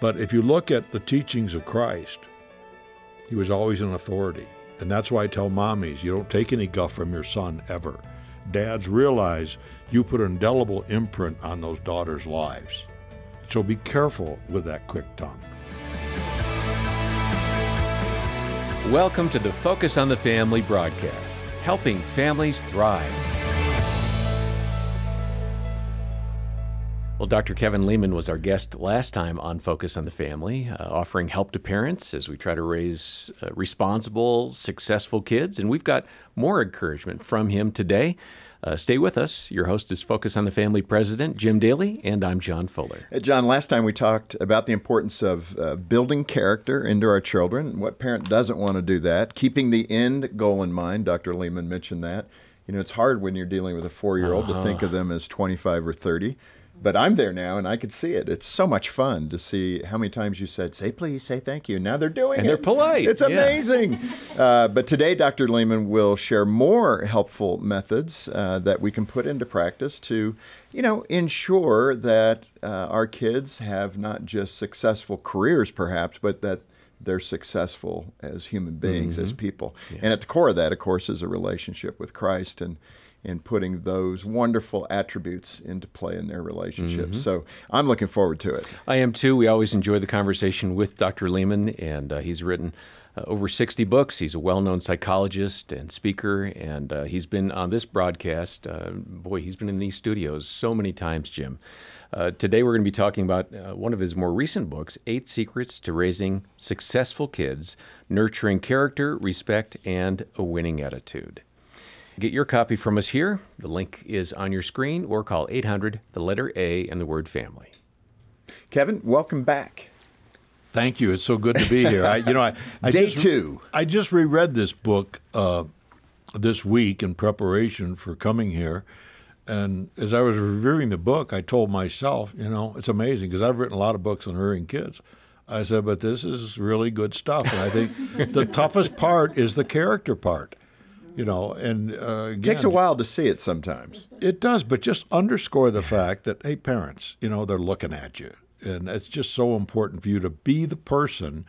But if you look at the teachings of Christ, he was always an authority. And that's why I tell mommies, you don't take any guff from your son ever. Dads, realize you put an indelible imprint on those daughters' lives. So be careful with that quick tongue. Welcome to the Focus on the Family broadcast, helping families thrive. Well, Dr. Kevin Leman was our guest last time on Focus on the Family, uh, offering help to parents as we try to raise uh, responsible, successful kids. And we've got more encouragement from him today. Uh, stay with us. Your host is Focus on the Family President Jim Daly, and I'm John Fuller. Uh, John, last time we talked about the importance of uh, building character into our children. What parent doesn't want to do that? Keeping the end goal in mind. Dr. Leman mentioned that. You know, it's hard when you're dealing with a four year old to think of them as 25 or 30 but I'm there now and I could see it. It's so much fun to see how many times you said, say please, say thank you. Now they're doing and it. they're polite. It's amazing. Yeah. uh, but today, Dr. Leman will share more helpful methods uh, that we can put into practice to, you know, ensure that uh, our kids have not just successful careers, perhaps, but that they're successful as human beings, mm-hmm. as people. Yeah. And at the core of that, of course, is a relationship with Christ and in putting those wonderful attributes into play in their relationships. Mm-hmm. So I'm looking forward to it. I am too. We always enjoy the conversation with Dr. Leman, and uh, he's written uh, over 60 books. He's a well known psychologist and speaker, and uh, he's been on this broadcast. Uh, boy, he's been in these studios so many times, Jim. Uh, today, we're going to be talking about uh, one of his more recent books Eight Secrets to Raising Successful Kids Nurturing Character, Respect, and a Winning Attitude. Get your copy from us here. The link is on your screen or call 800, the letter A, and the word family. Kevin, welcome back. Thank you. It's so good to be here. I, you know, I, I day just, two. I just reread this book uh, this week in preparation for coming here, and as I was reviewing the book, I told myself, you know, it's amazing because I've written a lot of books on rearing kids. I said, but this is really good stuff, and I think the toughest part is the character part you know, and uh, again, it takes a while to see it sometimes. It does, but just underscore the fact that hey, parents, you know, they're looking at you, and it's just so important for you to be the person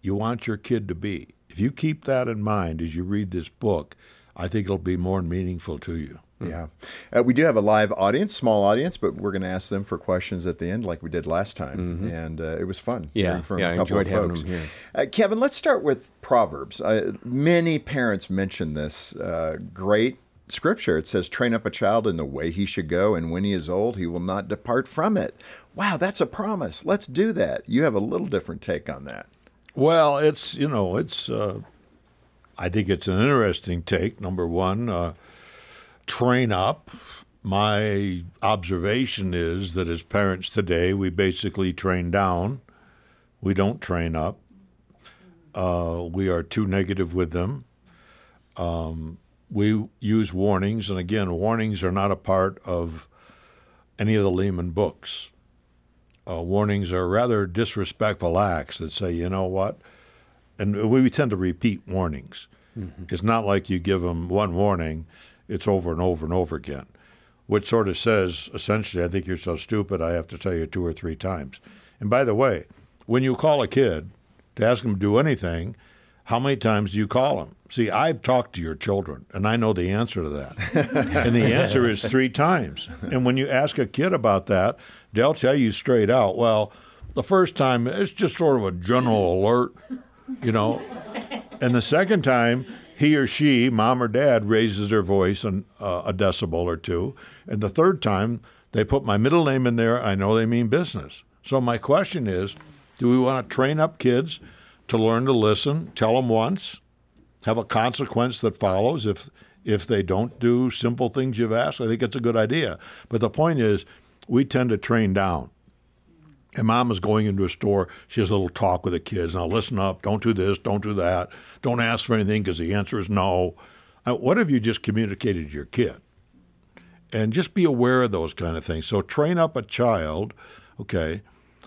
you want your kid to be. If you keep that in mind as you read this book, I think it'll be more meaningful to you. Hmm. Yeah. Uh, we do have a live audience, small audience, but we're going to ask them for questions at the end like we did last time. Mm-hmm. And uh, it was fun. Yeah. yeah, I enjoyed having them here. Uh, Kevin, let's start with Proverbs. Uh, many parents mention this uh, great scripture. It says, train up a child in the way he should go, and when he is old, he will not depart from it. Wow, that's a promise. Let's do that. You have a little different take on that. Well, it's, you know, it's, uh, I think it's an interesting take. Number one, train up. My observation is that as parents today, we basically train down. We don't train up. Uh, we are too negative with them. Um, we use warnings, and again, warnings are not a part of any of the Leman books. Uh, warnings are rather disrespectful acts that say, you know what, and we tend to repeat warnings. Mm-hmm. It's not like you give them one warning it's over and over and over again, which sort of says essentially, I think you're so stupid, I have to tell you two or three times. And by the way, when you call a kid to ask him to do anything, how many times do you call him? See, I've talked to your children, and I know the answer to that. and the answer is three times. And when you ask a kid about that, they'll tell you straight out, well, the first time, it's just sort of a general alert, you know. And the second time, he or she, mom or dad, raises their voice on uh, a decibel or two. And the third time, they put my middle name in there. I know they mean business. So my question is, do we want to train up kids to learn to listen, tell them once, have a consequence that follows if if they don't do simple things you've asked? I think it's a good idea. But the point is, we tend to train down. And mom is going into a store. She has a little talk with the kids. Now, listen up. Don't do this. Don't do that. Don't ask for anything because the answer is no. Uh, what have you just communicated to your kid? And just be aware of those kind of things. So train up a child, okay,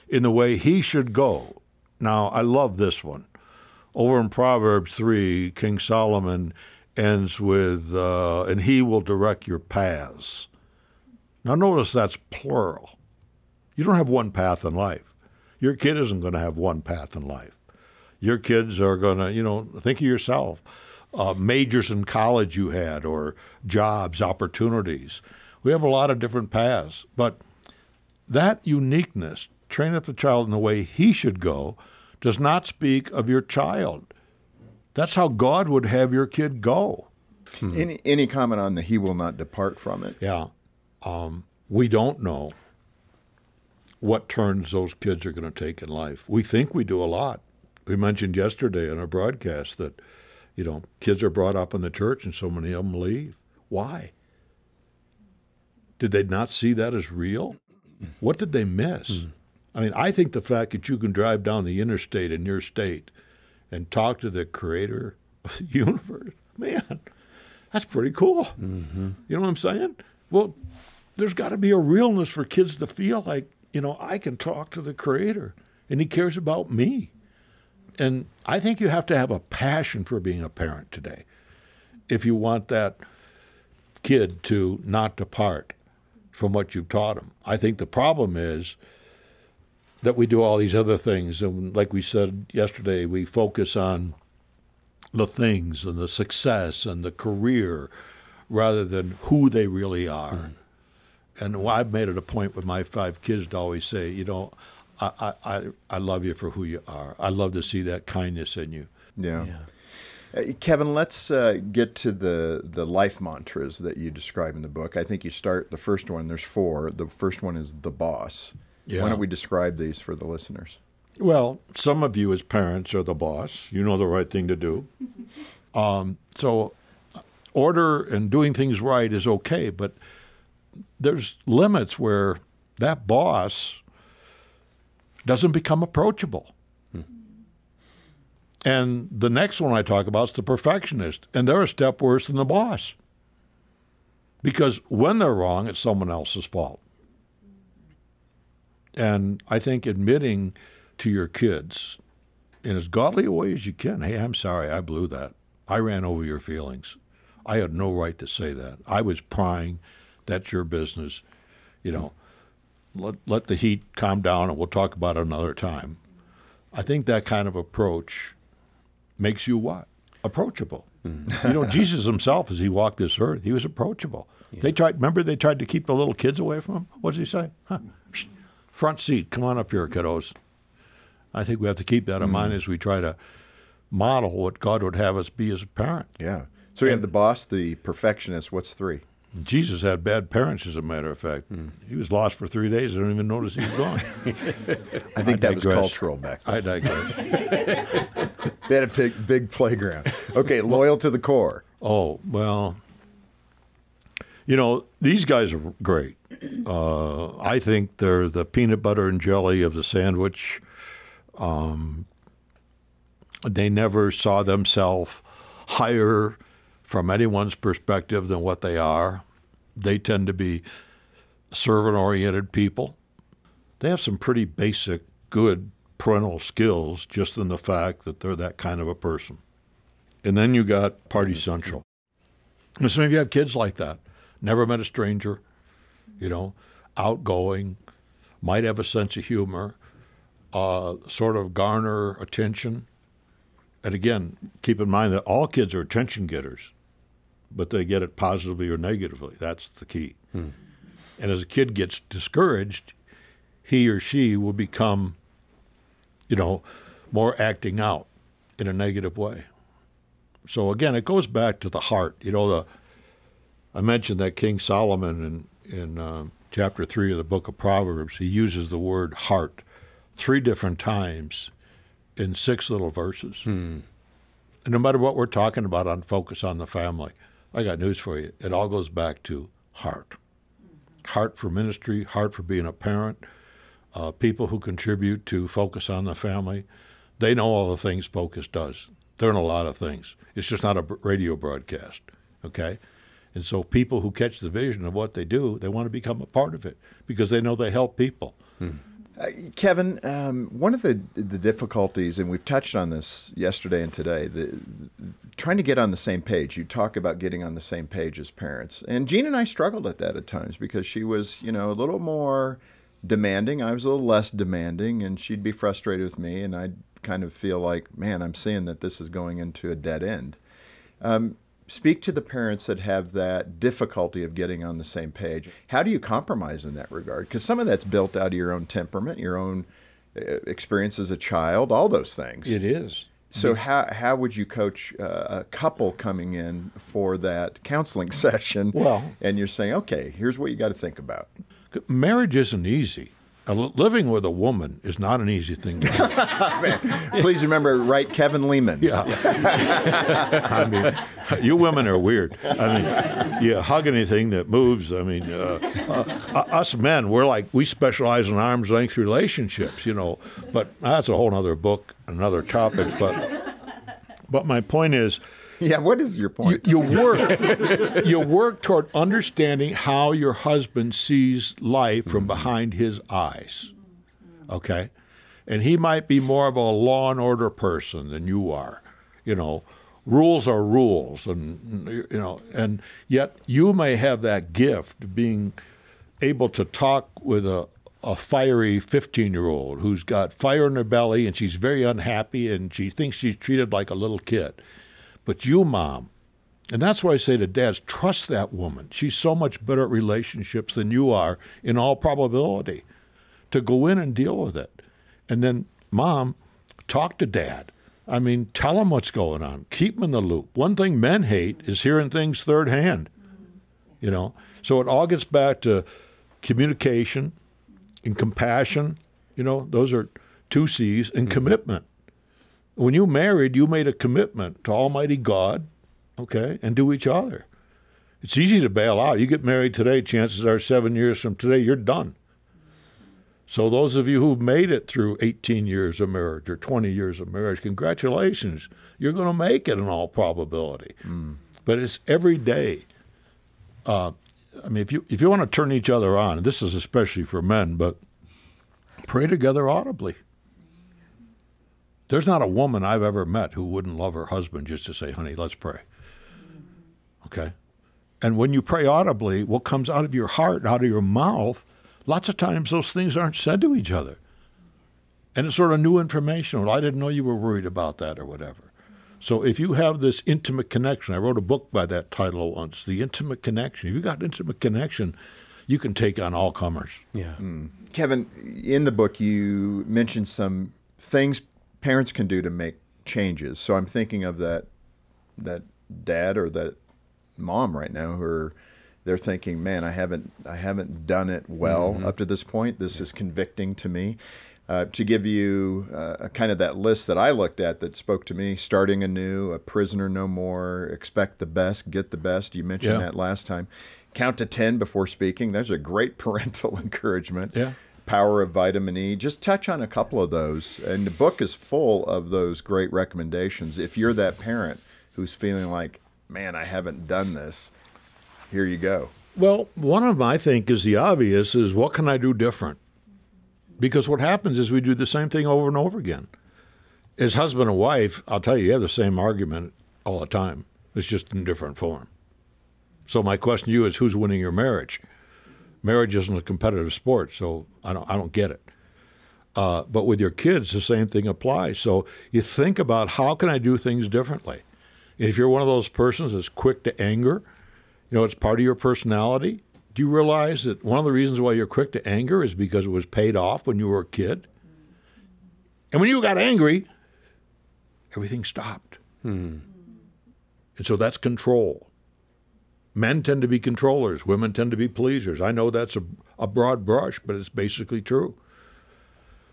in the way he should go. Now, I love this one. Over in Proverbs 3, King Solomon ends with, uh, and he will direct your paths. Now, notice that's plural. You don't have one path in life. Your kid isn't going to have one path in life. Your kids are going to, you know, think of yourself. Uh, majors in college you had, or jobs, opportunities. We have a lot of different paths, but that uniqueness, train up the child in the way he should go, does not speak of your child. That's how God would have your kid go. Hmm. Any any comment on the he will not depart from it? Yeah, um, we don't know what turns those kids are going to take in life. We think we do a lot. We mentioned yesterday in our broadcast that you know kids are brought up in the church and so many of them leave. Why? Did they not see that as real? What did they miss? Mm. I mean, I think the fact that you can drive down the interstate in your state and talk to the creator of the universe, man, that's pretty cool. Mm-hmm. You know what I'm saying? Well, there's got to be a realness for kids to feel like, you know, I can talk to the creator and he cares about me. And I think you have to have a passion for being a parent today if you want that kid to not depart from what you've taught him. I think the problem is that we do all these other things. And like we said yesterday, we focus on the things and the success and the career rather than who they really are. Mm-hmm. And I've made it a point with my five kids to always say, you know, I, I, I love you for who you are. I love to see that kindness in you. Yeah. yeah. Uh, Kevin, let's uh, get to the, the life mantras that you describe in the book. I think you start the first one, there's four. The first one is the boss. Yeah. Why don't we describe these for the listeners? Well, some of you as parents are the boss. You know the right thing to do. Um, so, order and doing things right is okay, but there's limits where that boss doesn't become approachable. Hmm. And the next one I talk about is the perfectionist, and they're a step worse than the boss. Because when they're wrong, it's someone else's fault. And I think admitting to your kids in as godly a way as you can, hey, I'm sorry, I blew that. I ran over your feelings. I had no right to say that. I was prying. That's your business. You know, let, let the heat calm down and we'll talk about it another time. I think that kind of approach makes you what? Approachable. Mm. you know, Jesus himself, as he walked this earth, he was approachable. Yeah. They tried. Remember, they tried to keep the little kids away from him. What does he say? Huh. Front seat. Come on up here, kiddos. I think we have to keep that in mm. mind as we try to model what God would have us be as a parent. Yeah. So we have the boss, the perfectionist. What's three? Jesus had bad parents, as a matter of fact. Mm. He was lost for three days. I don't even notice he was gone. I think I that was cultural back then. I digress. they had a big, big playground. Okay, loyal to the core. Oh, well, you know, these guys are great. Uh, I think they're the peanut butter and jelly of the sandwich. Um, they never saw themselves higher from anyone's perspective than what they are. They tend to be servant oriented people. They have some pretty basic, good parental skills just in the fact that they're that kind of a person. And then you got Party Central. And some of you have kids like that. Never met a stranger, you know, outgoing, might have a sense of humor, uh, sort of garner attention. And again, keep in mind that all kids are attention getters but they get it positively or negatively. That's the key. Hmm. And as a kid gets discouraged, he or she will become, you know, more acting out in a negative way. So again, it goes back to the heart. You know, the I mentioned that King Solomon in in uh, chapter three of the book of Proverbs, he uses the word heart three different times in six little verses. Hmm. And no matter what we're talking about on Focus on the Family, I got news for you. It all goes back to heart. Heart for ministry, heart for being a parent, uh, people who contribute to Focus on the Family. They know all the things Focus does. They're in a lot of things. It's just not a radio broadcast, okay? And so people who catch the vision of what they do, they want to become a part of it because they know they help people. Hmm. Uh, Kevin, um, one of the the difficulties, and we've touched on this yesterday and today, the, the, trying to get on the same page. You talk about getting on the same page as parents, and Jean and I struggled at that at times because she was, you know, a little more demanding. I was a little less demanding, and she'd be frustrated with me, and I'd kind of feel like, man, I'm seeing that this is going into a dead end. Um, speak to the parents that have that difficulty of getting on the same page. How do you compromise in that regard? Because some of that's built out of your own temperament, your own uh, experience as a child, all those things. It is. So how how would you coach uh, a couple coming in for that counseling session? Well- and you're saying, okay, here's what you got to think about. Marriage isn't easy. Living with a woman is not an easy thing to do. Please remember, write Kevin Leman. Yeah. I mean, you women are weird. I mean, you hug anything that moves. I mean, uh, uh, us men, we're like, we specialize in arm's length relationships, you know, but that's a whole other book, another topic. But, but my point is, Yeah. What is your you, point? you work you work toward understanding how your husband sees life from mm-hmm. behind his eyes okay and he might be more of a law and order person than you are you know rules are rules and you know and yet you may have that gift of being able to talk with a a fiery 15 year old who's got fire in her belly and she's very unhappy and she thinks she's treated like a little kid but you, mom, and that's why I say to dads, trust that woman. She's so much better at relationships than you are, in all probability, to go in and deal with it. And then, mom, talk to dad. I mean, tell him what's going on. Keep him in the loop. One thing men hate is hearing things third hand. You know, so it all gets back to communication and compassion. You know, those are two C's and mm-hmm. commitment. When you married, you made a commitment to Almighty God, okay, and to each other. It's easy to bail out. You get married today, chances are seven years from today, you're done. So, those of you who've made it through 18 years of marriage or 20 years of marriage, congratulations. You're going to make it in all probability. But it's every day. Uh, I mean, if you, if you want to turn each other on, and this is especially for men, but pray together audibly. There's not a woman I've ever met who wouldn't love her husband just to say, honey, let's pray. Okay? And when you pray audibly, what comes out of your heart, out of your mouth, lots of times those things aren't said to each other. And it's sort of new information. Well, I didn't know you were worried about that or whatever. So if you have this intimate connection, I wrote a book by that title once, The Intimate Connection. If you got intimate connection, you can take on all comers. Yeah. Hmm. Kevin, in the book, you mentioned some things parents can do to make changes. So I'm thinking of that that dad or that mom right now who are they're thinking, man, I haven't I haven't done it well up to this point. This is convicting to me. Uh, to give you uh, a kind of that list that I looked at that spoke to me, starting anew, a prisoner no more, expect the best, get the best. You mentioned Yeah. that last time. Count to 10 before speaking. There's a great parental encouragement Yeah. Power of vitamin E. Just touch on a couple of those. And the book is full of those great recommendations. If you're that parent who's feeling like, man, I haven't done this, here you go. Well, one of them I think is the obvious is what can I do different? Because what happens is we do the same thing over and over again. As husband and wife, I'll tell you, you have the same argument all the time. It's just in different form. So my question to you is who's winning your marriage? Marriage isn't a competitive sport, so I don't I don't get it. Uh, but with your kids, the same thing applies. So you think about how can I do things differently? And if you're one of those persons that's quick to anger, you know, it's part of your personality. Do you realize that one of the reasons why you're quick to anger is because it was paid off when you were a kid? And when you got angry, everything stopped. And so that's control. Men tend to be controllers, women tend to be pleasers. I know that's a, a broad brush, but it's basically true.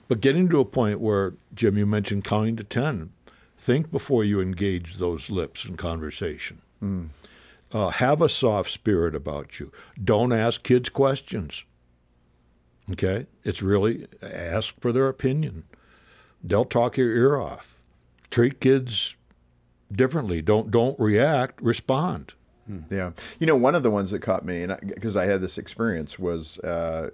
But getting to a point where, Jim, you mentioned counting to 10, think before you engage those lips in conversation. Uh, have a soft spirit about you. Don't ask kids questions. Okay? It's really ask for their opinion. They'll talk your ear off. Treat kids differently. Don't don't react, respond. Yeah. You know, one of the ones that caught me, and because I, had this experience, was uh,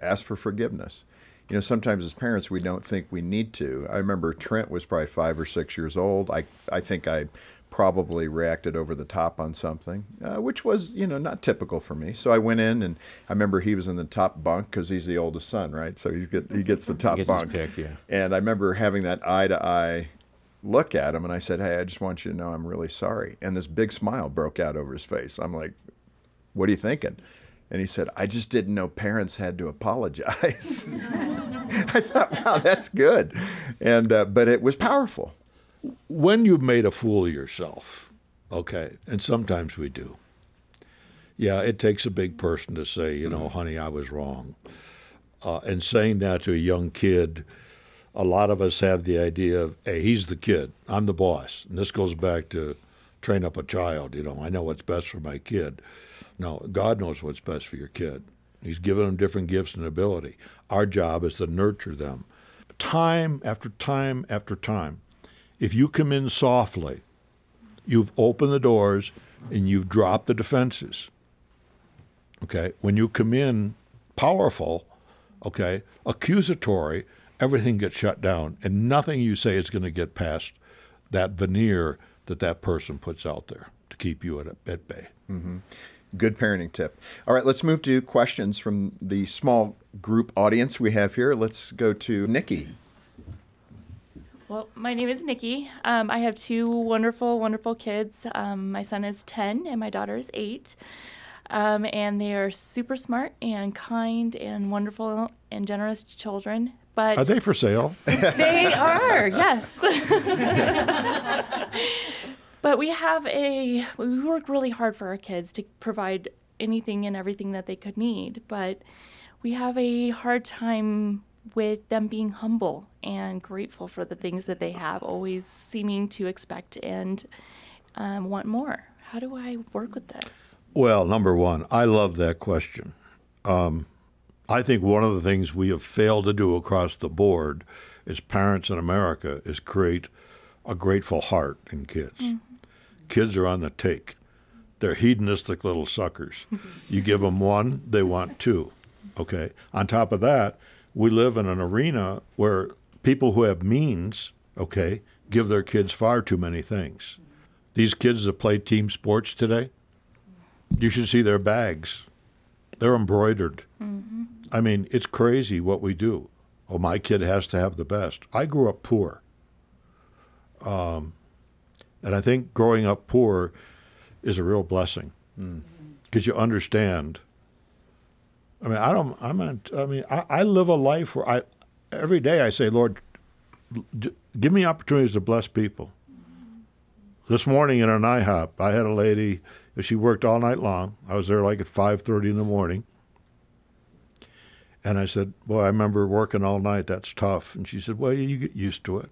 ask for forgiveness. You know, sometimes as parents, we don't think we need to. I remember Trent was probably five or six years old. I, I think I probably reacted over the top on something, uh, which was, you know, not typical for me. So I went in, and I remember he was in the top bunk because he's the oldest son, right? So he's get, he gets the top gets his bunk. pick, yeah. And I remember having that eye to eye look at him, and I said, "Hey, I just want you to know I'm really sorry." And this big smile broke out over his face. I'm like, "What are you thinking?" And he said, "I just didn't know parents had to apologize." I thought, "Wow, that's good," and uh, but it was powerful. when you've made a fool of yourself, okay, and sometimes we do. Yeah, it takes a big person to say, you know, honey, I was wrong. Uh, and saying that to a young kid, a lot of us have the idea of, hey, he's the kid, I'm the boss. And this goes back to train up a child, you know, I know what's best for my kid. No, God knows what's best for your kid. He's given them different gifts and ability. Our job is to nurture them. Time after time after time. If you come in softly, you've opened the doors and you've dropped the defenses. Okay? When you come in powerful, okay, accusatory, everything gets shut down and nothing you say is going to get past that veneer that that person puts out there to keep you at, at bay. Good parenting tip. All right, let's move to questions from the small group audience we have here. Let's go to Nikki. Well, my name is Nikki. Um, I have two wonderful, wonderful kids. Um, my son is 10 and my daughter is 8. Um, and they are super smart and kind and wonderful and generous children. But Are they for sale? they are, yes. but we have a, we work really hard for our kids to provide anything and everything that they could need. But we have a hard time with them being humble and grateful for the things that they have, always seeming to expect and um, want more. How do I work with this? Well, number one, I love that question. Um, I think one of the things we have failed to do across the board as parents in America is create a grateful heart in kids. Mm-hmm. Kids are on the take. They're hedonistic little suckers. you give them one, they want two. Okay. On top of that, we live in an arena where people who have means, okay, give their kids far too many things. These kids that play team sports today, you should see their bags. They're embroidered. Mm-hmm. I mean, it's crazy what we do. Oh, my kid has to have the best. I grew up poor. Um, and I think growing up poor is a real blessing mm. because you understand. I mean, I don't, I'm not, I mean, I, I live a life where I, every day I say, Lord, d- give me opportunities to bless people. Mm-hmm. This morning in an IHOP, I had a lady. She worked all night long. I was there like at five thirty in the morning, and I said, "Boy, I remember working all night. That's tough." And she said, "Well, you get used to it."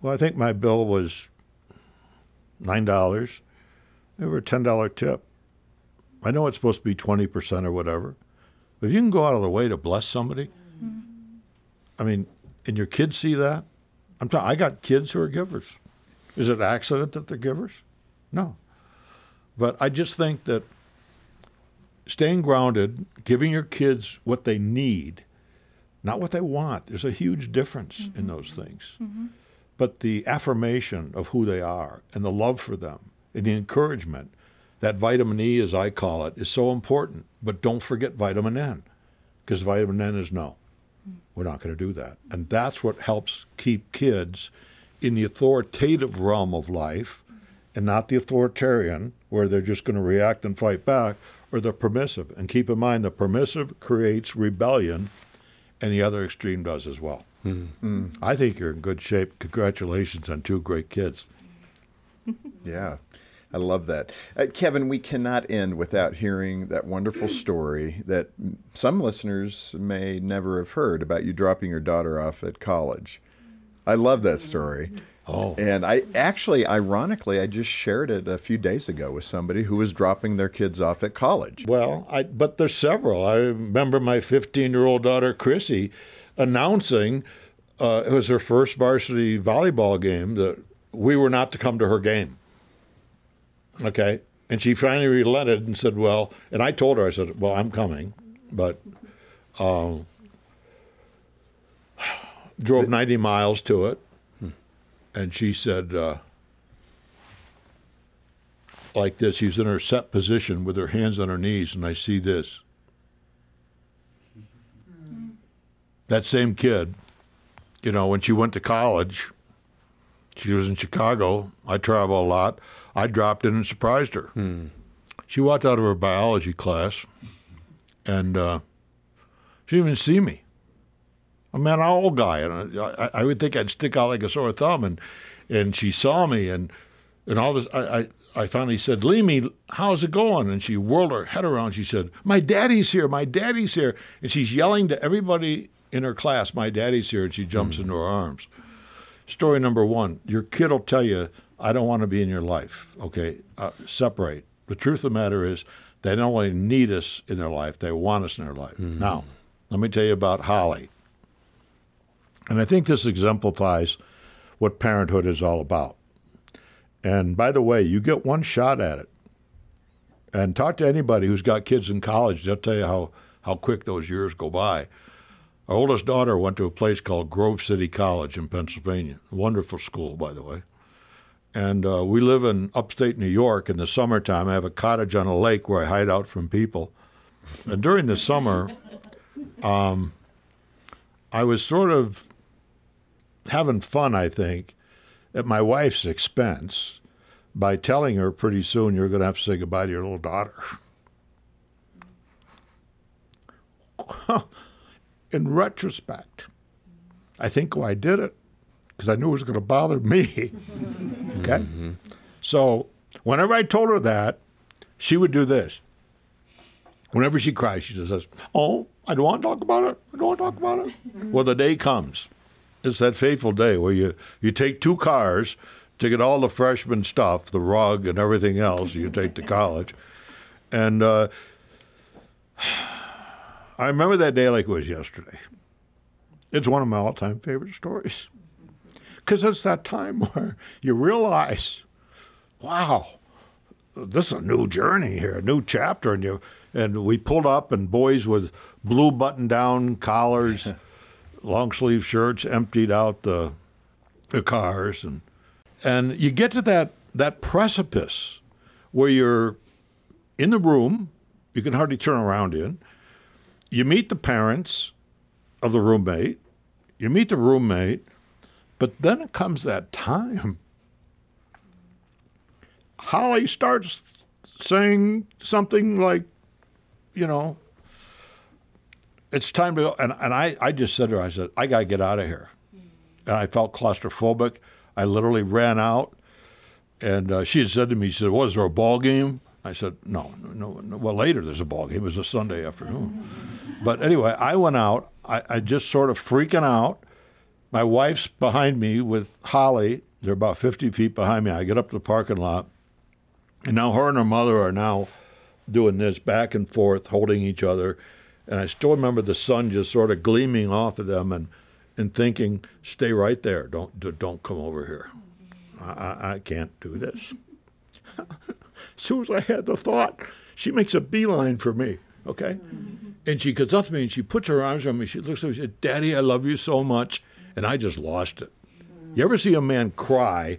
Well, I think my bill was nine dollars. There were a ten dollar tip. I know it's supposed to be twenty percent or whatever, but if you can go out of the way to bless somebody, mm-hmm. I mean, and your kids see that. I'm t- I got kids who are givers. Is it an accident that they're givers? No. But I just think that staying grounded, giving your kids what they need, not what they want, there's a huge difference in mm-hmm. those things. Mm-hmm. But the affirmation of who they are and the love for them and the encouragement, that vitamin E, as I call it, is so important. But don't forget vitamin N, because vitamin N is no. Mm. We're not going to do that. And that's what helps keep kids in the authoritative realm of life mm-hmm. and not the authoritarian, where they're just going to react and fight back, or the permissive. And keep in mind, the permissive creates rebellion, and the other extreme does as well. I think you're in good shape. Congratulations on two great kids. Yeah, I love that. Uh, Kevin, we cannot end without hearing that wonderful story that some listeners may never have heard about you dropping your daughter off at college. I love that story. Oh. And I actually, ironically, I just shared it a few days ago with somebody who was dropping their kids off at college. Well, I, but there's several. I remember my 15 year old daughter, Chrissy, announcing uh, it was her first varsity volleyball game that we were not to come to her game. Okay. And she finally relented and said, Well, and I told her, I said, Well, I'm coming, but um, drove 90 miles to it. And she said, uh, like this. She's in her set position with her hands on her knees, and I see this. That same kid, you know, when she went to college, she was in Chicago. I travel a lot. I dropped in and surprised her. She walked out of her biology class, and uh, she didn't even see me. I'm an old guy, and I, I would think I'd stick out like a sore thumb. And and she saw me, and and all this. I I, I finally said, "Leamy, how's it going?" And she whirled her head around. She said, "My daddy's here. My daddy's here." And she's yelling to everybody in her class, "My daddy's here!" And she jumps into her arms. Story number one: Your kid will tell you, "I don't want to be in your life." Okay, uh, separate. The truth of the matter is, they don't only need us in their life; they want us in their life. Now, let me tell you about Holly. And I think this exemplifies what parenthood is all about. And by the way, you get one shot at it. And talk to anybody who's got kids in college, they'll tell you how, how quick those years go by. Our oldest daughter went to a place called Grove City College in Pennsylvania. Wonderful school, by the way. And uh, we live in upstate New York. In the summertime, I have a cottage on a lake where I hide out from people. And during the summer, um, I was sort of having fun, I think, at my wife's expense by telling her pretty soon you're going to have to say goodbye to your little daughter. In retrospect, I think why I did it because I knew it was going to bother me. okay? Mm-hmm. So whenever I told her that, she would do this. Whenever she cries, she just says, Oh, I don't want to talk about it. I don't want to talk about it. well, the day comes. It's that fateful day where you, you take two cars to get all the freshman stuff, the rug and everything else you take to college. And uh, I remember that day like it was yesterday. It's one of my all time favorite stories. Because it's that time where you realize, wow, this is a new journey here, a new chapter, and you and we pulled up and boys with blue button down collars, long sleeve shirts, emptied out the the cars and and you get to that that precipice where you're in the room, you can hardly turn around in. You meet the parents of the roommate, you meet the roommate, but then it comes that time. Holly starts saying something like, you know, it's time to go. And, and I, I just said to her, I said, I got to get out of here. And I felt claustrophobic. I literally ran out. And uh, she had said to me, she said, Was there a ball game? I said, no, no, no. Well, later there's a ball game. It was a Sunday afternoon. but anyway, I went out. I, I just sort of freaking out. My wife's behind me with Holly. They're about 50 feet behind me. I get up to the parking lot. And now her and her mother are now doing this back and forth, holding each other. And I still remember the sun just sort of gleaming off of them and, and thinking, stay right there. Don't, don't come over here. I, I, can't do this. as soon as I had the thought, she makes a beeline for me, okay? And she comes up to me and she puts her arms around me. She looks at me and says, Daddy, I love you so much. And I just lost it. You ever see a man cry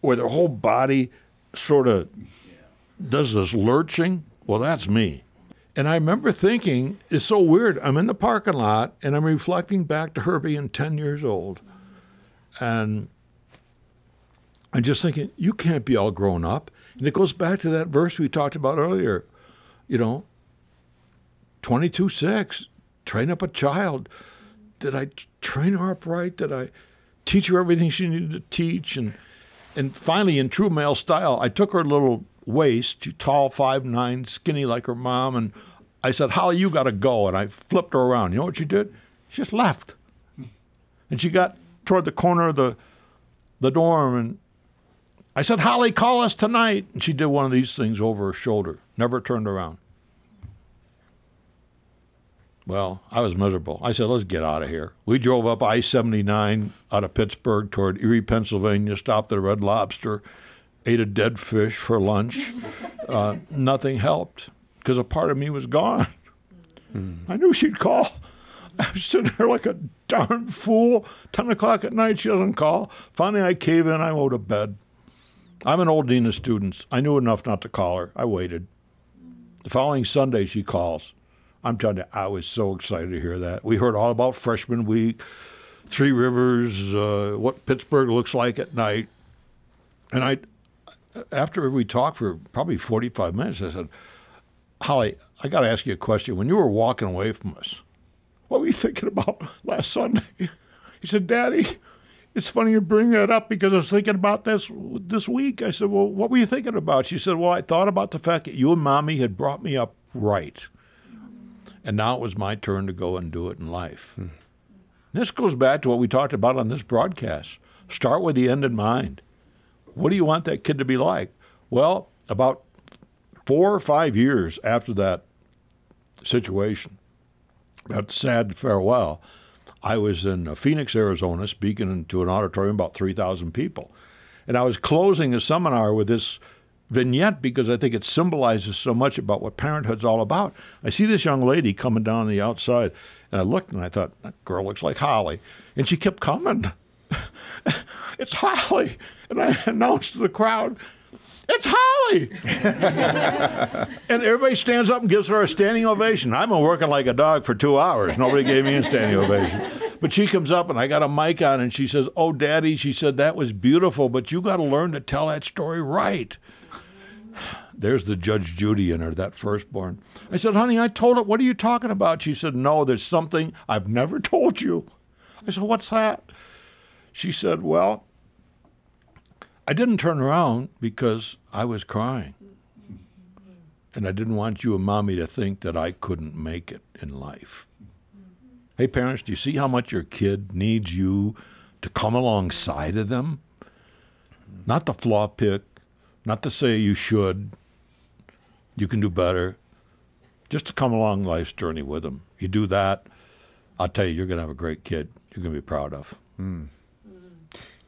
where their whole body sort of does this lurching? Well, that's me. And I remember thinking, it's so weird. I'm in the parking lot and I'm reflecting back to her being 10 years old. And I'm just thinking, you can't be all grown up. And it goes back to that verse we talked about earlier. You know, 22 6, train up a child. Did I train her up right? Did I teach her everything she needed to teach? And and finally, in true male style, I took her little waist, she tall, five nine, skinny like her mom, and I said, Holly, you got to go. And I flipped her around. You know what she did? She just left. And she got toward the corner of the the dorm, and I said, Holly, call us tonight. And she did one of these things over her shoulder, never turned around. Well, I was miserable. I said, let's get out of here. We drove up I 79 out of Pittsburgh toward Erie, Pennsylvania, stopped at a Red Lobster, ate a dead fish for lunch. uh, nothing helped because a part of me was gone. I knew she'd call. I was sitting there like a darn fool. 10 o'clock at night, she doesn't call. Finally, I cave in. I go to bed. I'm an old dean of students. I knew enough not to call her. I waited. The following Sunday, she calls. I'm telling you, I was so excited to hear that. We heard all about freshman week, Three Rivers, uh, what Pittsburgh looks like at night. And I, after we talked for probably 45 minutes, I said, Holly, I got to ask you a question. When you were walking away from us, what were you thinking about last Sunday? He said, Daddy, it's funny you bring that up because I was thinking about this this week. I said, Well, what were you thinking about? She said, Well, I thought about the fact that you and mommy had brought me up right. And now it was my turn to go and do it in life. Hmm. This goes back to what we talked about on this broadcast. Start with the end in mind. What do you want that kid to be like? Well, about four or five years after that situation, that sad farewell, I was in Phoenix, Arizona, speaking to an auditorium about 3,000 people. And I was closing a seminar with this vignette because I think it symbolizes so much about what parenthood's all about. I see this young lady coming down the outside, and I looked and I thought, that girl looks like Holly. And she kept coming. it's Holly. And I announced to the crowd, it's Holly. and everybody stands up and gives her a standing ovation. I've been working like a dog for two hours. Nobody gave me a standing ovation. But she comes up and I got a mic on and she says, Oh, Daddy, she said, that was beautiful, but you got to learn to tell that story right. There's the Judge Judy in her, that firstborn. I said, Honey, I told it. What are you talking about? She said, No, there's something I've never told you. I said, What's that? She said, Well, I didn't turn around because I was crying. And I didn't want you and mommy to think that I couldn't make it in life. Hey, parents, do you see how much your kid needs you to come alongside of them? Not to flaw pick, not to say you should, you can do better, just to come along life's journey with them. You do that, I'll tell you, you're going to have a great kid you're going to be proud of. Mm.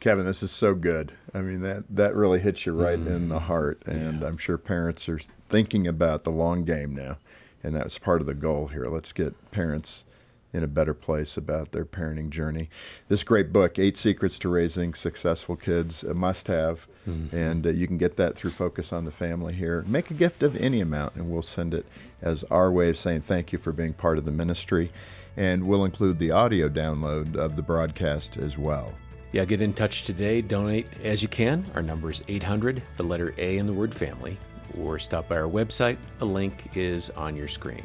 Kevin, this is so good. I mean that that really hits you right mm. in the heart, and yeah. I'm sure parents are thinking about the long game now, and that's part of the goal here. Let's get parents in a better place about their parenting journey. This great book, Eight Secrets to Raising Successful Kids, a must-have, mm-hmm. and uh, you can get that through Focus on the Family here. Make a gift of any amount, and we'll send it as our way of saying thank you for being part of the ministry, and we'll include the audio download of the broadcast as well. Yeah, get in touch today. Donate as you can. Our number is 800, the letter A in the word family, or stop by our website. A link is on your screen.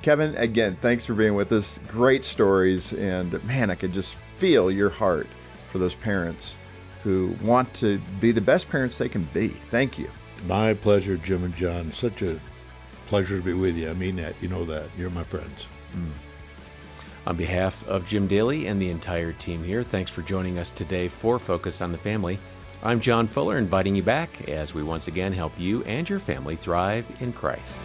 Kevin, again, thanks for being with us. Great stories, and man, I could just feel your heart for those parents who want to be the best parents they can be. Thank you. My pleasure, Jim and John. Such a pleasure to be with you. I mean that. You know that. You're my friends. Mm. On behalf of Jim Daly and the entire team here, thanks for joining us today for Focus on the Family. I'm John Fuller, inviting you back as we once again help you and your family thrive in Christ.